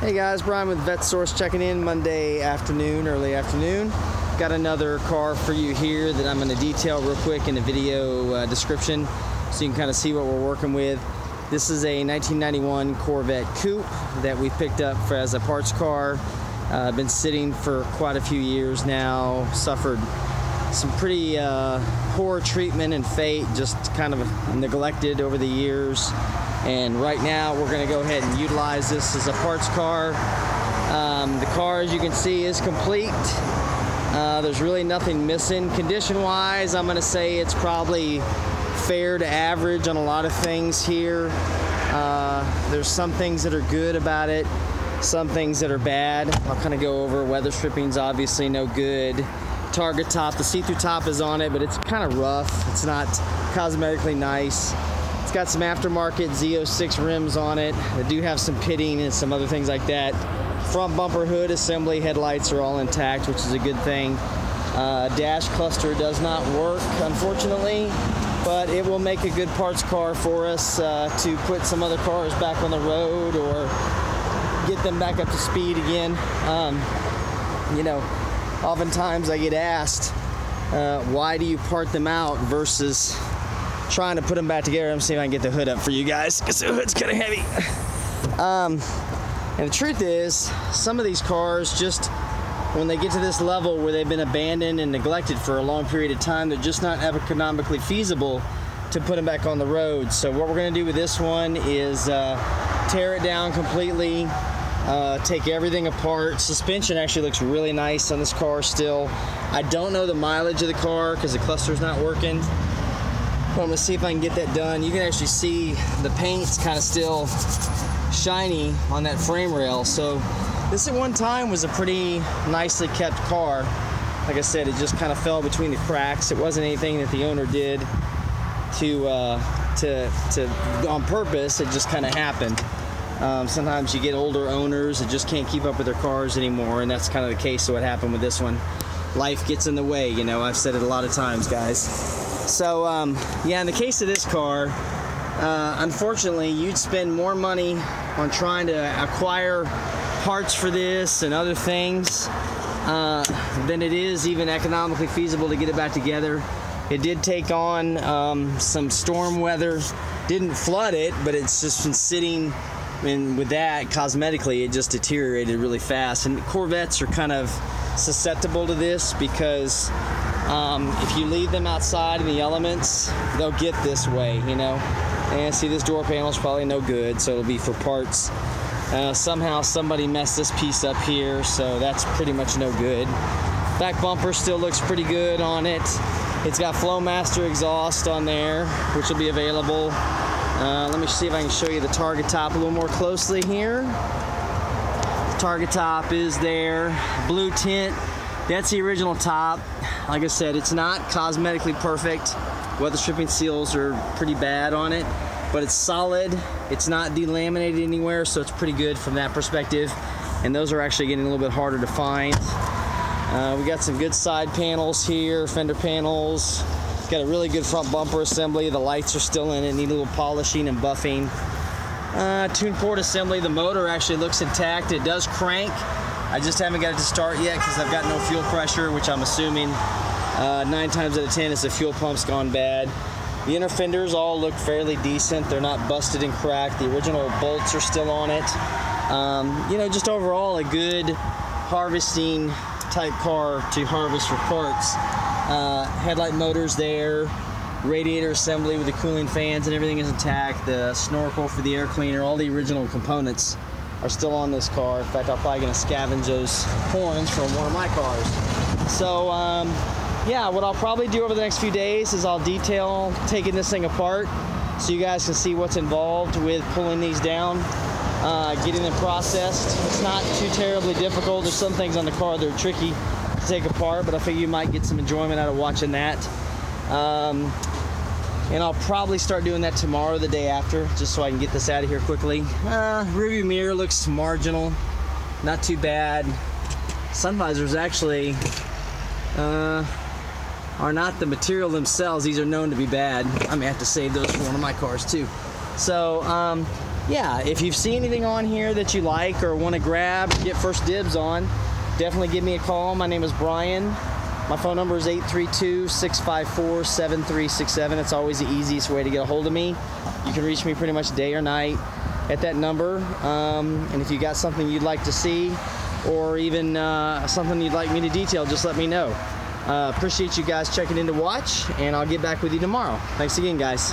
Hey guys, Brian with VetteSource checking in Monday afternoon, early afternoon. Got another car for you here that I'm going to detail real quick in the video uh, description so you can kind of see what we're working with. This is a 1991 Corvette Coupe that we picked up for, as a parts car. Uh, been sitting for quite a few years now, suffered some pretty uh, poor treatment and fate, just kind of neglected over the years. And right now we're gonna go ahead and utilize this as a parts car. Um, the car, as you can see, is complete. Uh, there's really nothing missing. Condition-wise, I'm gonna say it's probably fair to average on a lot of things here. Uh, there's some things that are good about it, some things that are bad. I'll kind of go over weather stripping's obviously no good. Targa top, the see-through top is on it, but it's kind of rough. It's not cosmetically nice. It's got some aftermarket Z06 rims on it that do have some pitting and some other things like that. Front bumper hood assembly, headlights are all intact, which is a good thing. Uh, dash cluster does not work, unfortunately, but it will make a good parts car for us uh, to put some other cars back on the road or get them back up to speed again. Um, you know, oftentimes I get asked, uh, why do you part them out versus trying to put them back together. I'm seeing if I can get the hood up for you guys because the hood's kind of heavy. Um, and the truth is, some of these cars just, when they get to this level where they've been abandoned and neglected for a long period of time, they're just not economically feasible to put them back on the road. So what we're going to do with this one is uh, tear it down completely, uh, take everything apart. Suspension actually looks really nice on this car still. I don't know the mileage of the car because the cluster's not working. But I'm gonna see if I can get that done. You can actually see the paint's kind of still shiny on that frame rail. So this at one time was a pretty nicely kept car. Like I said, it just kind of fell between the cracks. It wasn't anything that the owner did to uh, to to on purpose. It just kind of happened. Um, sometimes you get older owners that just can't keep up with their cars anymore, and that's kind of the case of what happened with this one. Life gets in the way, you know. I've said it a lot of times, guys. So um, yeah, in the case of this car, uh, unfortunately, you'd spend more money on trying to acquire parts for this and other things uh, than it is even economically feasible to get it back together. It did take on um, some storm weather, didn't flood it, but it's just been sitting. And with that, cosmetically, it just deteriorated really fast. And Corvettes are kind of susceptible to this because um, if you leave them outside in the elements, they'll get this way, you know. And see, this door panel is probably no good, so it'll be for parts. Uh, somehow somebody messed this piece up here, so that's pretty much no good. Back bumper still looks pretty good on it. It's got Flowmaster exhaust on there, which will be available. Uh, let me see if I can show you the Targa top a little more closely here. Targa top is there. Blue tint. That's the original top. Like I said, it's not cosmetically perfect. Weather stripping seals are pretty bad on it, but it's solid. It's not delaminated anywhere, so it's pretty good from that perspective. And those are actually getting a little bit harder to find. Uh, we got some good side panels here, fender panels. Got a really good front bumper assembly. The lights are still in it, need a little polishing and buffing. Uh, tune port assembly. The motor actually looks intact. It does crank. I just haven't got it to start yet because I've got no fuel pressure, which I'm assuming uh, nine times out of ten is the fuel pump's gone bad. The inner fenders all look fairly decent. They're not busted and cracked. The original bolts are still on it. Um, you know, just overall a good harvesting type car to harvest for parts. Uh, headlight motors there, radiator assembly with the cooling fans and everything is intact. The snorkel for the air cleaner, all the original components are still on this car. In fact, I'm probably gonna scavenge those horns from one of my cars. So, um, yeah, what I'll probably do over the next few days is I'll detail taking this thing apart so you guys can see what's involved with pulling these down, uh, getting them processed. It's not too terribly difficult. There's some things on the car that are tricky to take apart, but I figure you might get some enjoyment out of watching that. Um, and I'll probably start doing that tomorrow, the day after, just so I can get this out of here quickly. Uh, rearview mirror looks marginal, not too bad. Sun visors actually uh, are not the material themselves. These are known to be bad. I may have to save those for one of my cars too. So, um, yeah, if you see anything on here that you like or want to grab, get first dibs on, definitely give me a call. My name is Brian. My phone number is 832-654-7367. It's always the easiest way to get a hold of me. You can reach me pretty much day or night at that number. Um, and if you got something you'd like to see or even uh, something you'd like me to detail, just let me know. Uh, appreciate you guys checking in to watch, and I'll get back with you tomorrow. Thanks again, guys.